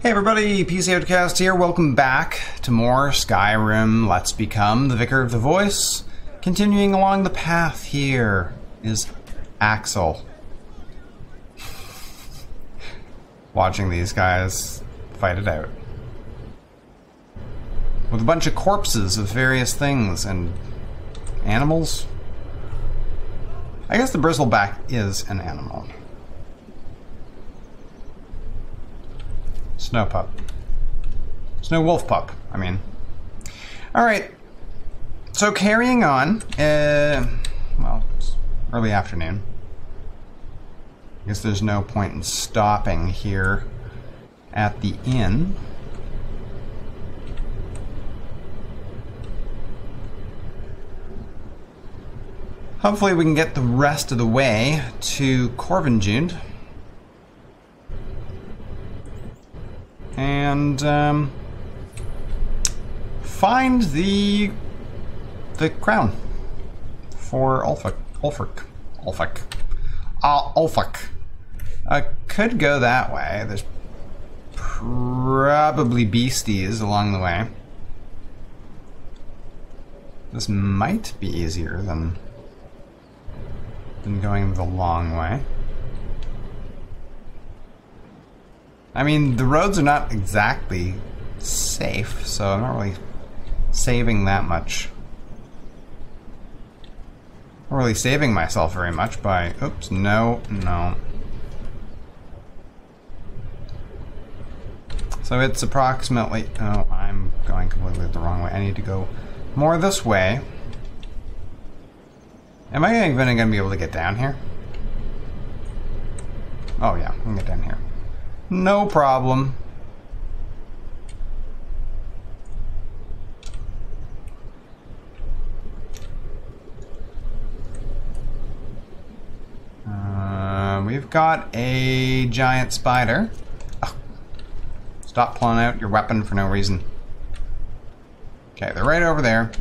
Hey everybody, PC Outcast here. Welcome back to more Skyrim. Let's become the Vicar of the Voice. Continuing along the path here is Axel. Watching these guys fight it out. With a bunch of corpses of various things and animals. I guess the bristleback is an animal. Snow pup. Snow wolf pup, I mean. Alright. So carrying on, uh, well, early afternoon. I guess there's no point in stopping here at the inn. Hopefully we can get the rest of the way to Korvanjund. And um, find the the crown for Ulfric. Ulfric. Ulfric. Uh, Ulfric. I could go that way. There's probably beasties along the way. This might be easier than than going the long way. I mean, the roads are not exactly safe, so I'm not really saving that much. Not really saving myself very much by... Oops, no, no. So it's approximately... Oh, I'm going completely the wrong way. I need to go more this way. Am I even going to be able to get down here? Oh yeah, I can get down here. No problem. Uh, we've got a giant spider. Oh. Stop pulling out your weapon for no reason. Okay, they're right over there.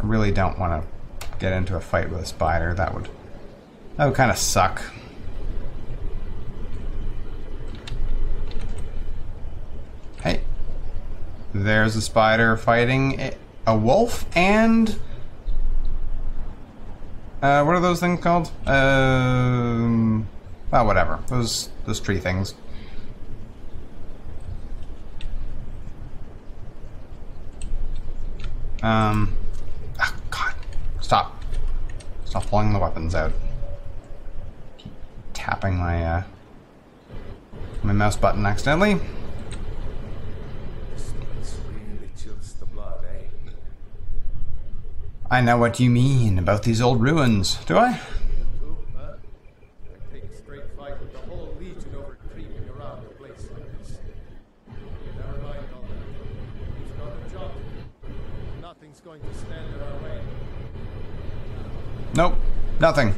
I really don't want to get into a fight with a spider. That would that would kind of suck. Hey. There's a spider fighting a, wolf and... Uh, what are those things called? Um... Well, whatever. Those, those tree things. Um... Oh, God. Stop. Stop pulling the weapons out tapping my uh, my mouse button accidentally. I know what you mean about these old ruins, do I? Nope, nothing.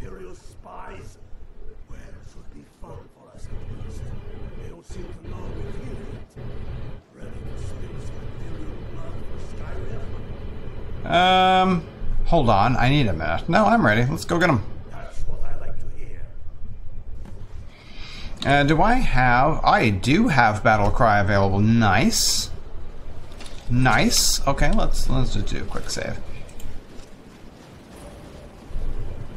Imperial spies? Where should be fun for us at least? They don't seem to know we're here yet. Ready to spill some Imperial blood for Skyrim? Um, hold on. I need a minute. No, I'm ready. Let's go get hear. Uh, do I have... I do have Battle Cry available. Nice. Nice. Okay, let's let's just do a quick save.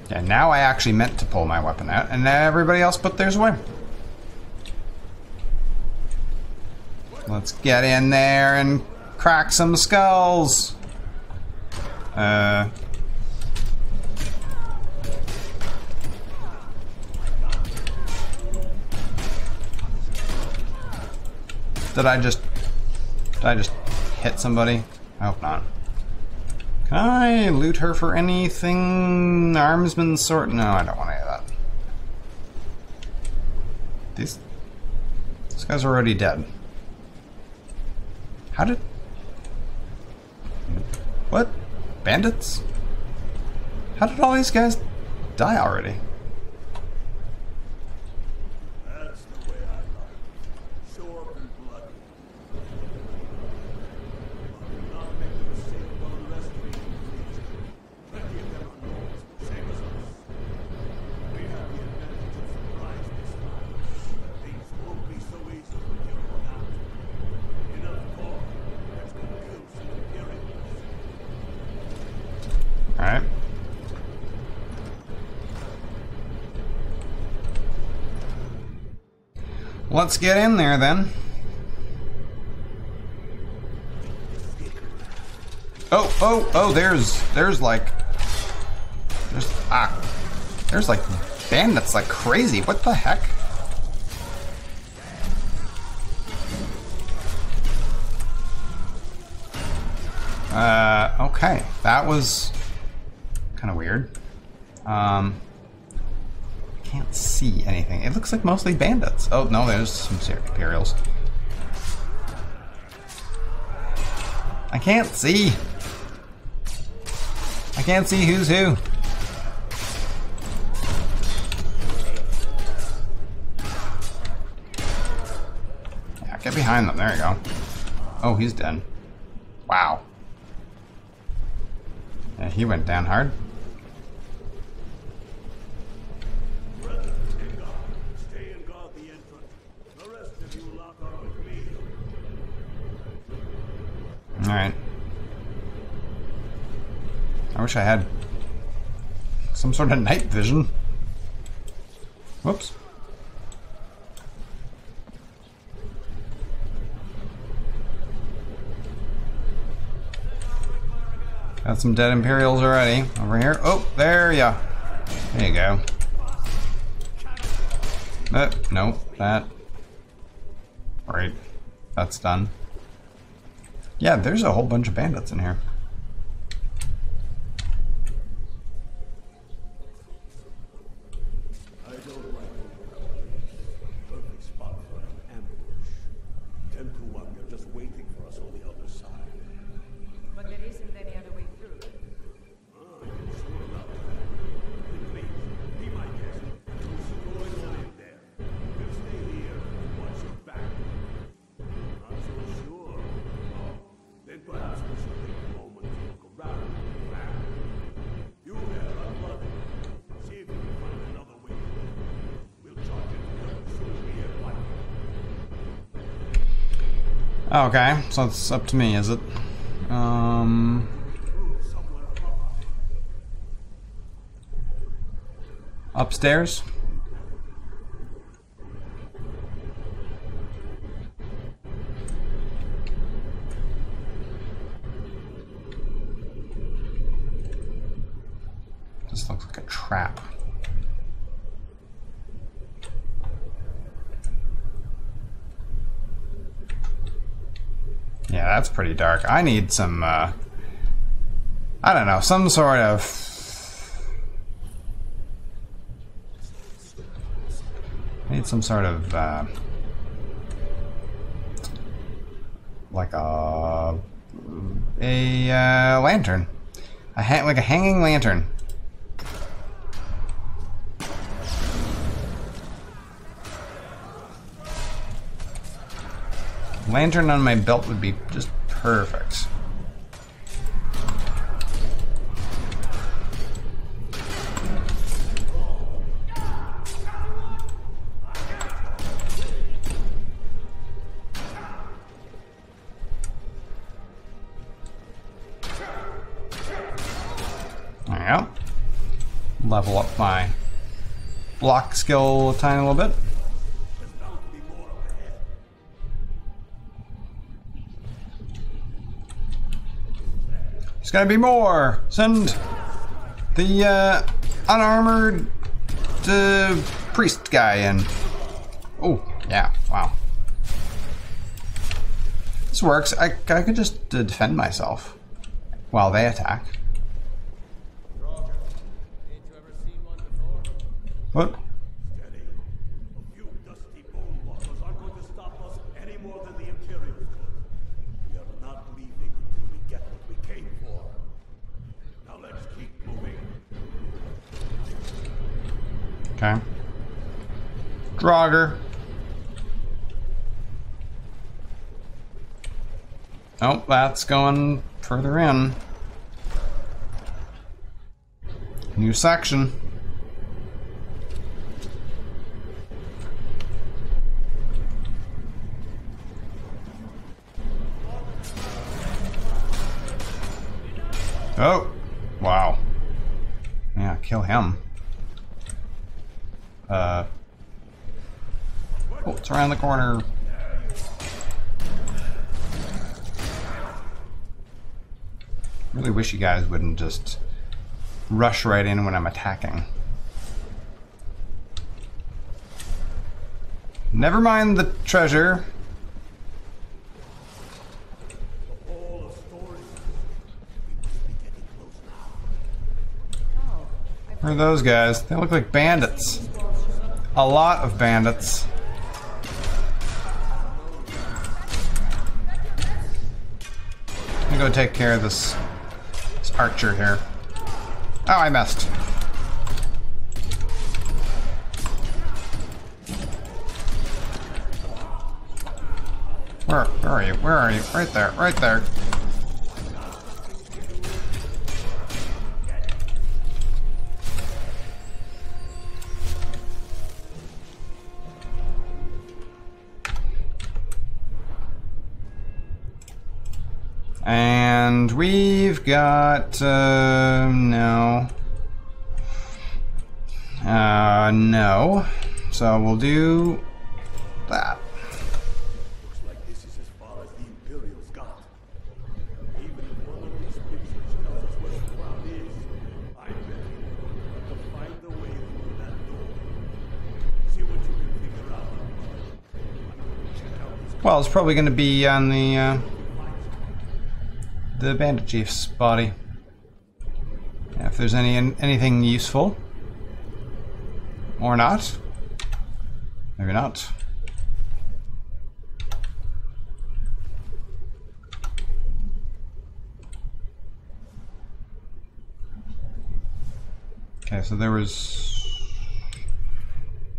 And now I actually meant to pull my weapon out, and everybody else put theirs away. Let's get in there and crack some skulls. Uh. Did I just... Did I just hit somebody? I hope not. Can I loot her for anything? Armsman sword? No, I don't want any of that. These These guys are already dead. How did... What? Bandits? How did all these guys die already? That's the way I like it. Short and bloody. But do not make the mistake of underestimating the creature. Plenty of them are Nords, same as us. We have the advantage of surprise this time. Things won't be so easy for you to out. Enough talk. Let's go kill some Imperials. Alright. Let's get in there then. Oh, oh, oh, there's, there's like, there's, ah, there's like bandits like crazy. What the heck? Uh, okay. That was kind of weird. Um, see anything. It looks like mostly bandits. Oh, no, there's some Imperials. I can't see. I can't see who's who. Yeah, get behind them. There you go. Oh, he's dead. Wow. Yeah, he went down hard. Brethren, take guard. Stay and guard the entrance. The rest of you lock on with me. Alright. I wish I had some sort of night vision. Whoops. Got some dead Imperials already. Over here. Oh, there ya. There you go. Uh, nope, that. Right. That's done. Yeah, there's a whole bunch of bandits in here. Okay, so it's up to me, is it? Um. Upstairs? This looks like a trap. Yeah, that's pretty dark. I need some, uh, I don't know, some sort of I need some sort of uh, like a a uh, lantern, a ha- like a hanging lantern. Lantern on my belt would be just perfect. Level up my block skill a tiny little bit. Gotta be more. Send the uh, unarmored uh, priest guy in. Oh, yeah, wow. This works. I, I could just uh, defend myself while they attack. What? Steady. A few dusty bone walkers aren't going to stop Okay. Draugr. Oh, that's going further in. New section. Oh, wow. Yeah, kill him. Uh. It's around the corner. Really wish you guys wouldn't just rush right in when I'm attacking. Never mind the treasure. Who are those guys? They look like bandits. A lot of bandits. Go take care of this, this archer here. Oh, I missed. Where, where are you? Where are you? Right there, right there. You can figure no. I'm going to check out this Well, it's probably going to be on the uh, the bandit chief's body. If there's any anything useful, or not. Maybe not. Okay, so there was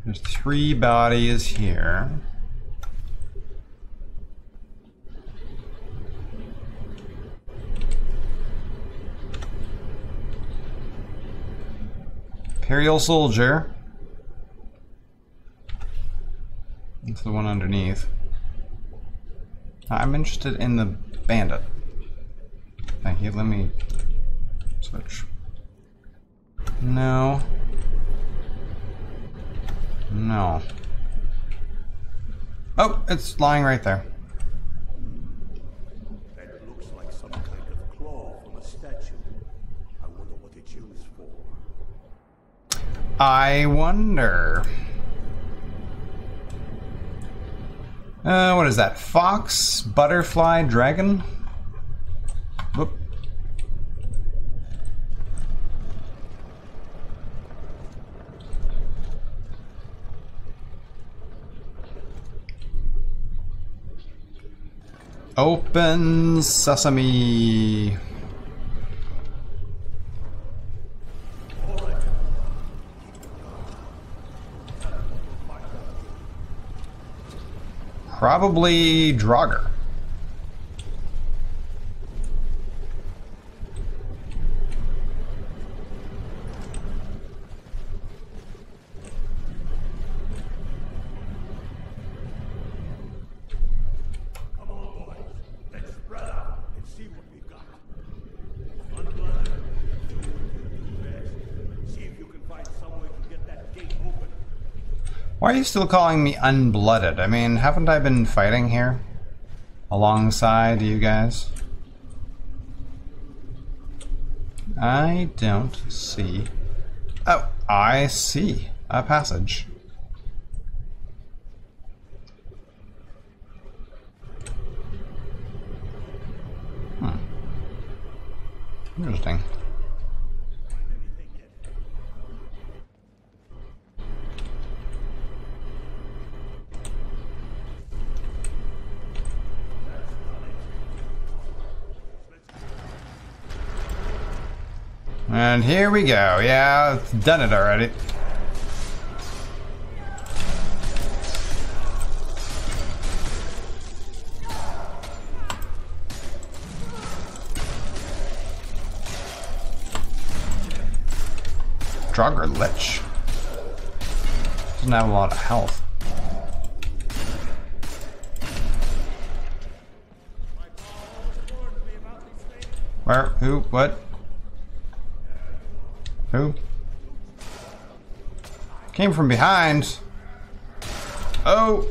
there's three bodies here. Imperial soldier. That's the one underneath. I'm interested in the bandit. Thank you. Let me switch. No. No. Oh, it's lying right there. That looks like some kind of claw from a statue. I wonder what it's used for. I wonder. Uh, what is that? Fox, butterfly, dragon? Whoop. Open sesame. Probably Draugr. Come on, boys. Let's spread out and see what we've got. Unblooded, do what you do best. See if you can find some way to get that gate open. Why are you still calling me unblooded? I mean, haven't I been fighting here? Alongside you guys? I don't see. Oh, I see. A passage. Hmm. Interesting. And here we go. Yeah, it's done it already. Draugr Lich. Doesn't have a lot of health. Where? Who? What? Who? Came from behind. Oh!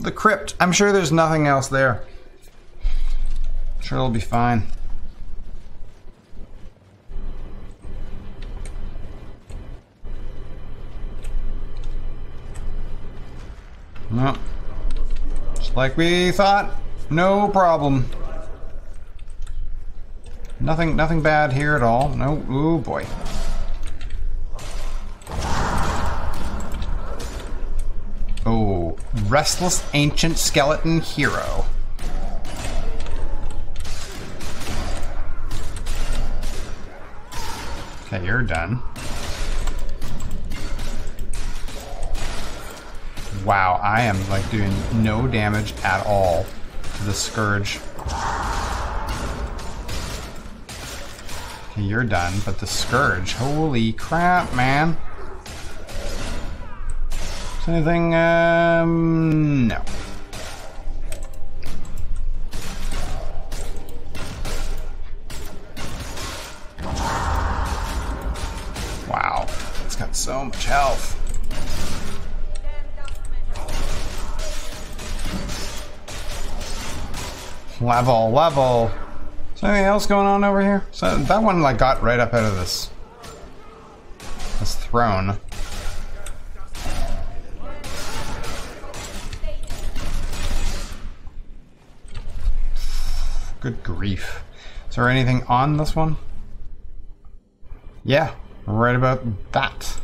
The crypt. I'm sure there's nothing else there. Sure it'll be fine. Like we thought. No problem. Nothing nothing bad here at all. No ooh boy. Oh, restless ancient skeleton hero. Okay, you're done. Wow, I am like doing no damage at all to the scourge. Okay, you're done, but the scourge, holy crap, man. Is anything, um, no. Level, level. Is there anything else going on over here? So that one like got right up out of this this throne. Good grief. Is there anything on this one? Yeah, right about that.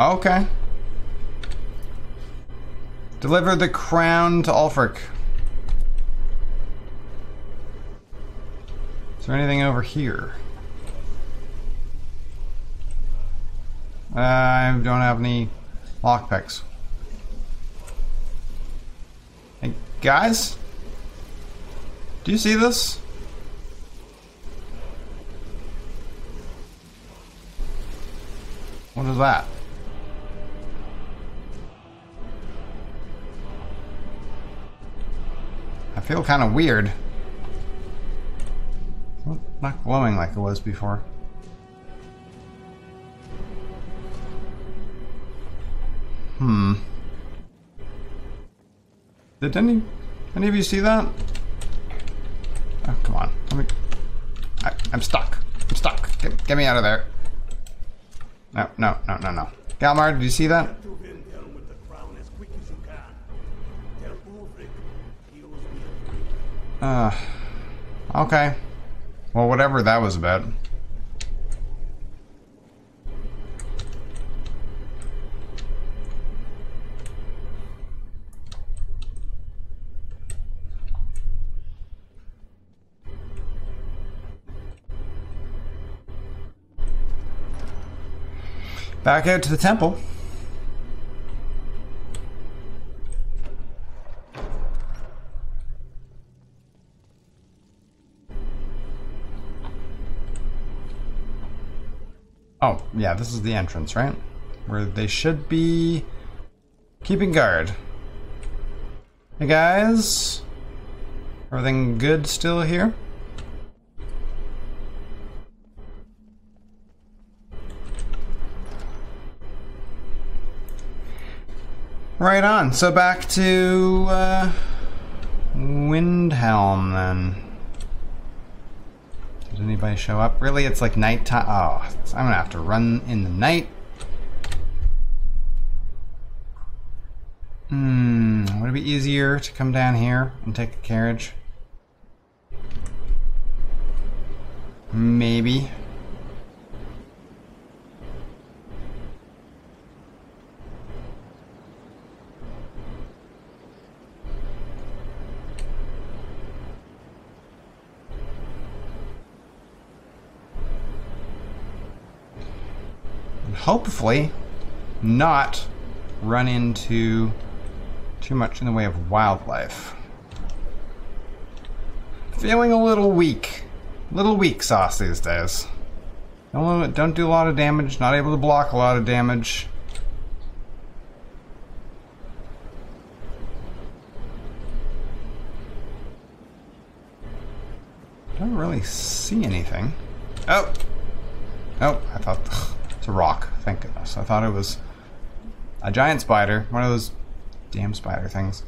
Okay. Deliver the crown to Ulfric. Is there anything over here? I don't have any lockpicks. Hey, guys? Do you see this? What is that? Feel kind of weird. Not glowing like it was before. Hmm. Did any any of you see that? Oh, come on. Let me. I, I'm stuck. I'm stuck. Get, get me out of there. No, no, no, no, no. Galmar, did you see that? Uh, okay. Well, whatever that was about. Back out to the temple. Oh, yeah, this is the entrance, right? Where they should be keeping guard. Hey guys, everything good still here? Right on. So back to uh, Windhelm then. Anybody show up? Really, it's like nighttime. Oh, I'm gonna have to run in the night. Hmm. Would it be easier to come down here and take a carriage? Maybe. Hopefully not run into too much in the way of wildlife. Feeling a little weak. Little weak sauce these days. Don't, don't do a lot of damage, not able to block a lot of damage. Don't really see anything. Oh! Oh, I thought it's a rock. Thank goodness. I thought it was a giant spider, one of those damn spider things.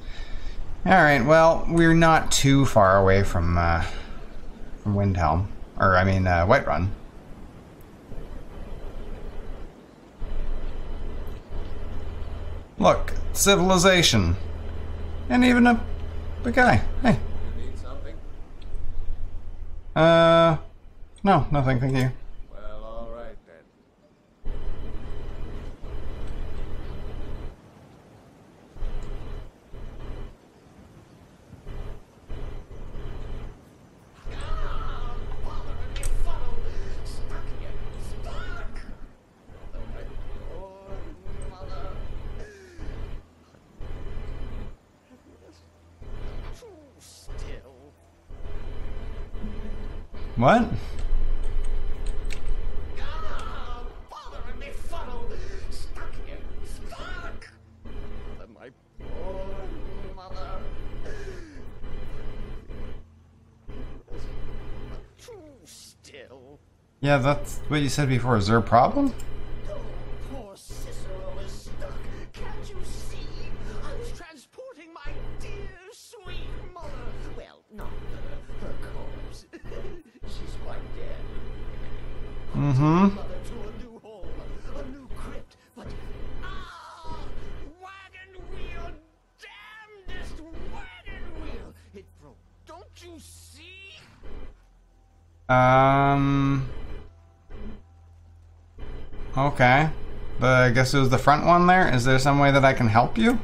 All right. Well, we're not too far away from uh, from Windhelm, or I mean uh, Whiterun. Look, civilization, and even a big guy. Hey. Need something? Uh, no, nothing. Thank you. What? Ah, bothering me funnel. Stuck. Stuck. My poor mother. Too still. Yeah, that's what you said before. Is there a problem? Okay. But I guess it was the front one there. Is there some way that I can help you?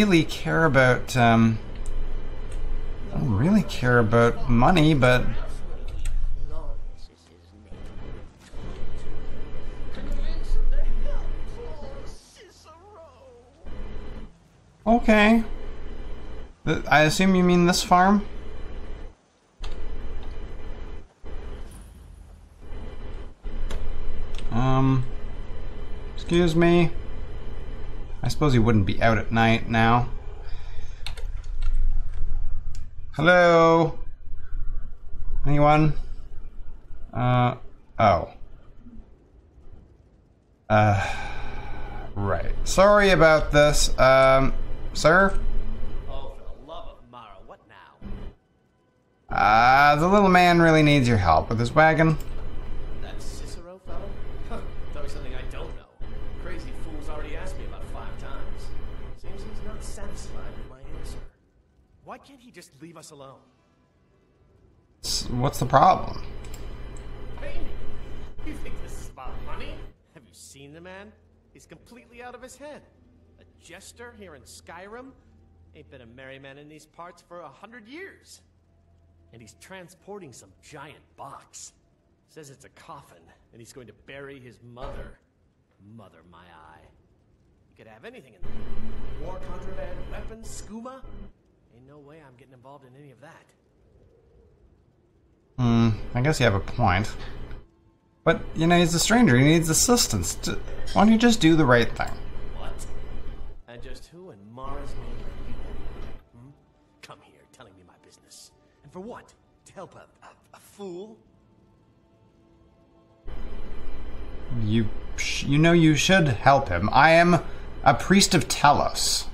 Really care about um. I don't really care about money, but okay. I assume you mean this farm. Um. Excuse me. I suppose he wouldn't be out at night now. Hello? Anyone? Uh, oh. Uh, right. Sorry about this. Um, sir? Oh, for the love of Mara, what now? Uh, the little man really needs your help with his wagon. Can't he just leave us alone? What's the problem? Me. You think this is about money? Have you seen the man? He's completely out of his head. A jester here in Skyrim? Ain't been a merry man in these parts for a hundred years. And he's transporting some giant box. Says it's a coffin, and he's going to bury his mother. Mother, my eye. You could have anything in there. War contraband, weapons, skooma? Ain't no way I'm getting involved in any of that. Hmm, I guess you have a point. But, you know, he's a stranger. He needs assistance. Why don't you just do the right thing? What? And just who in Mara's name are you? Hmm? Come here, telling me my business. And for what? To help a, a, a fool? You, sh- you know you should help him. I am a priest of Talos.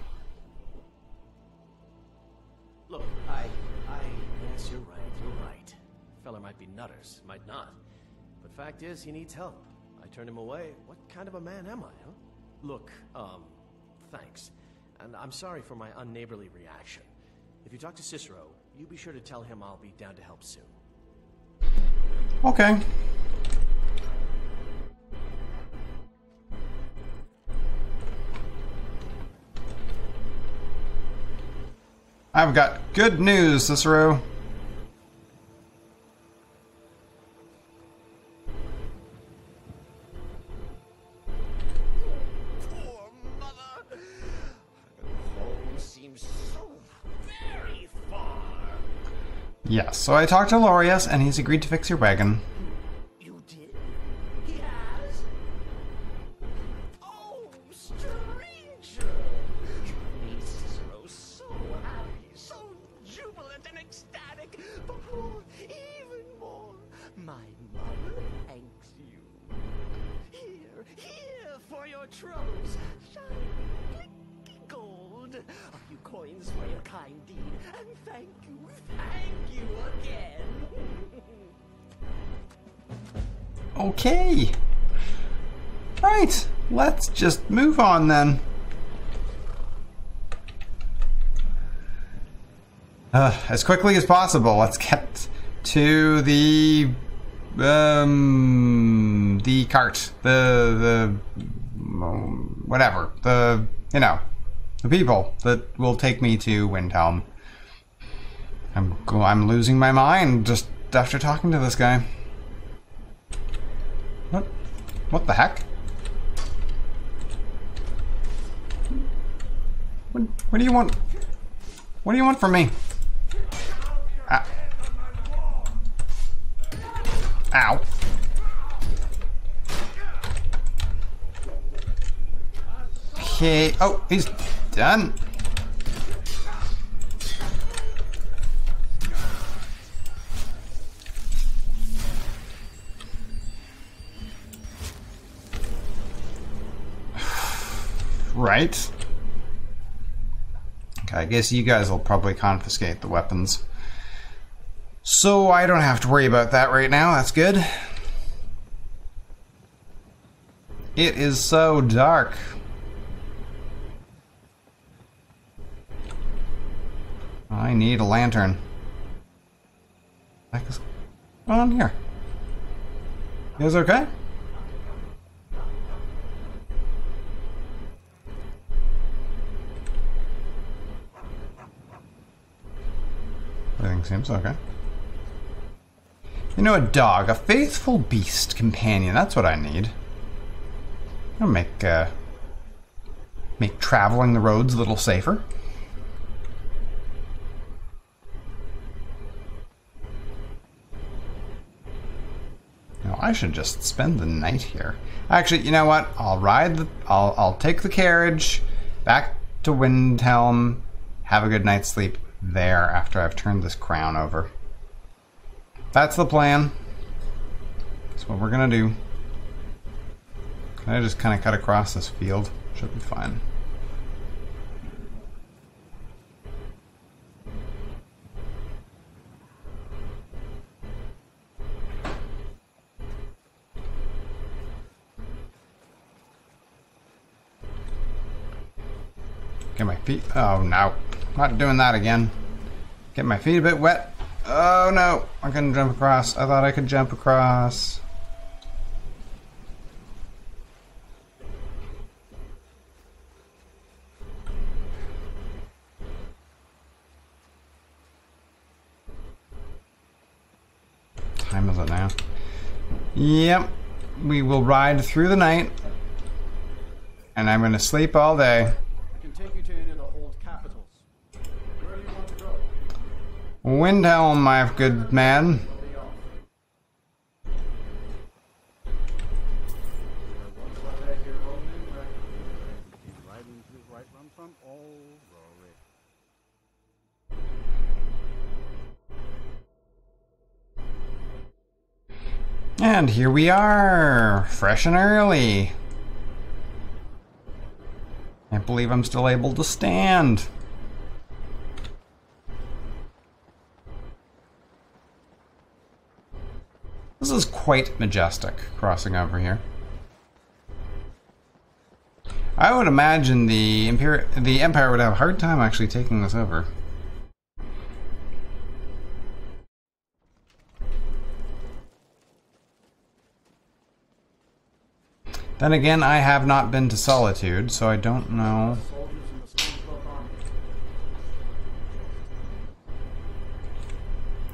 Doubters, might not. But fact is, he needs help. I turned him away. What kind of a man am I, huh? Look, um, thanks. And I'm sorry for my unneighborly reaction. If you talk to Cicero, you be sure to tell him I'll be down to help soon. Okay. I've got good news, Cicero. So I talked to Loreius, and he's agreed to fix your wagon. On then. Uh, as quickly as possible, let's get to the um the cart, the the whatever, the you know, the people that will take me to Windhelm. I'm I'm losing my mind just after talking to this guy. What? What the heck? What, what do you want? What do you want from me? Ah. Ow. Okay. Oh, he's done. Right. I guess you guys will probably confiscate the weapons. So I don't have to worry about that right now. That's good. It is so dark. I need a lantern. What is going on here? You guys okay? Everything seems okay. You know, a dog, a faithful beast companion. That's what I need. I'll make uh, make traveling the roads a little safer. Know, I should just spend the night here. Actually, you know what? I'll ride the. I'll I'll take the carriage back to Windhelm. Have a good night's sleep there after I've turned this crown over. That's the plan. That's what we're gonna do. Can I just kind of cut across this field? Should be fine. Get my feet. Oh no. Not doing that again. Get my feet a bit wet. Oh no. I couldn't jump across. I thought I could jump across. Time is it now? Yep. We will ride through the night. And I'm going to sleep all day. I can take you to any of the hold capitals. Where do you want to go? Windhelm, my good man. Be off. Once I had your own name record, came right into his right run my good man. And here we are, fresh and early. Can't believe I'm still able to stand. Quite majestic crossing over here. I would imagine the Empire, the Empire would have a hard time actually taking this over. Then again, I have not been to Solitude, so I don't know.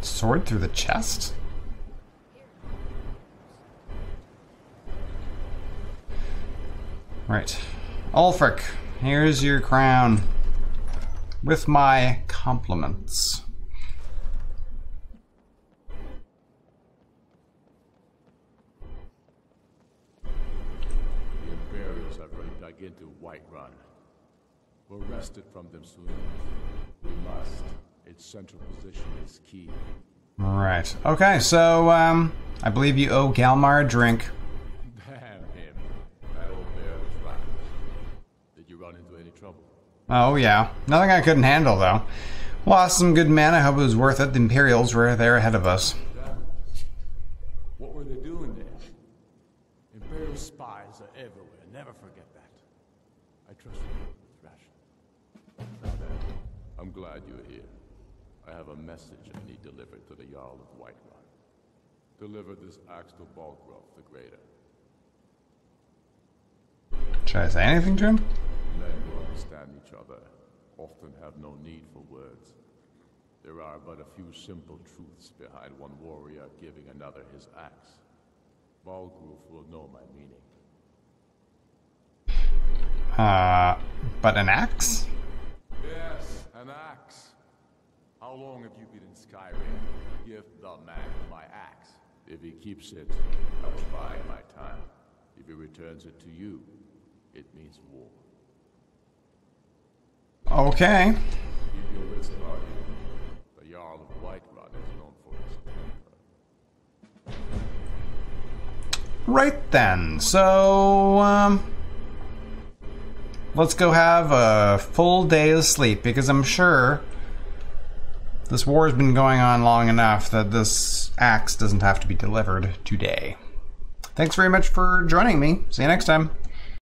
Sword through the chest? Right. Ulfric, here's your crown. With my compliments. The Imperials have already dug into Whiterun. We're wrested from them soon. We must. Its central position is key. Right. Okay, so, um, I believe you owe Galmar a drink. Oh, yeah. Nothing I couldn't handle, though. Lost some good men. I hope it was worth it. The Imperials were there ahead of us. What were they doing there? Imperial spies are everywhere. Never forget that. I trust you, Thrash. Now then, I'm glad you're here. I have a message I need delivered to the Jarl of Whiterun. Deliver this axe to Balgruuf the Greater. Should I say anything to him? Often have no need for words. There are but a few simple truths behind one warrior giving another his axe. Balgruuf will know my meaning. Uh, but an axe? Yes, an axe. How long have you been in Skyrim? Give the man my axe. If he keeps it, I will buy my time. If he returns it to you, it means war. Okay. Keep your wits about you. The Jarl of Whiterun is known for his temper. Right then. So, um, let's go have a full day of sleep because I'm sure this war has been going on long enough that this axe doesn't have to be delivered today. Thanks very much for joining me. See you next time.